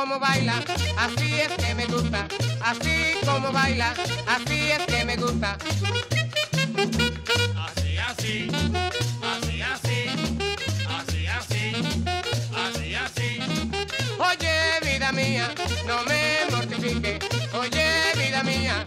como baila, así es que me gusta. Así como baila, así es que me gusta. Así, así, así, así, así, así, así, así. Oye, vida mía, no me mortifique. Oye, vida mía,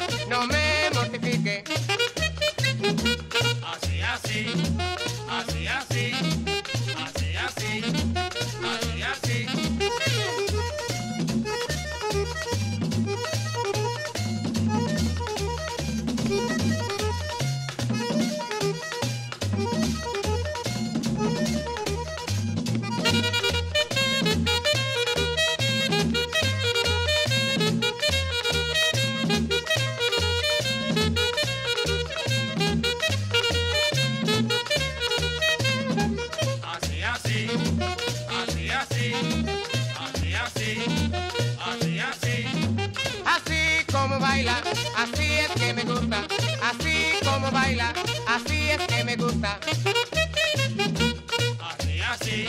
como baila, así es que me gusta. Así como baila, así es que me gusta. Así, así,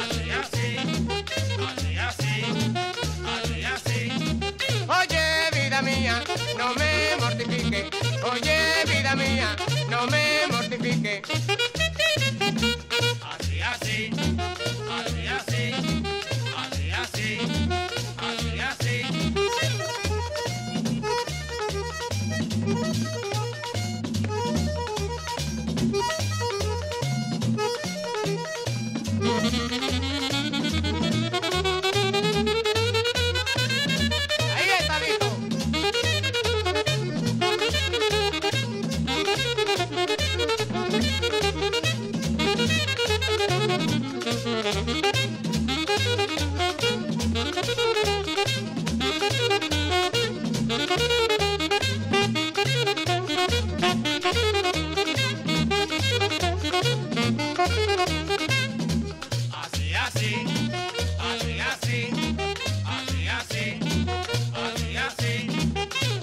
así, así, así, así, así, así. Oye, vida mía, no me mortifique. Oye, vida mía, no me mortifique. Thank you.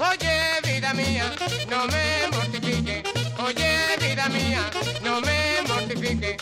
Oye, vida mía, no me mortifique. Oye, vida mía, no me mortifique.